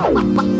Bye.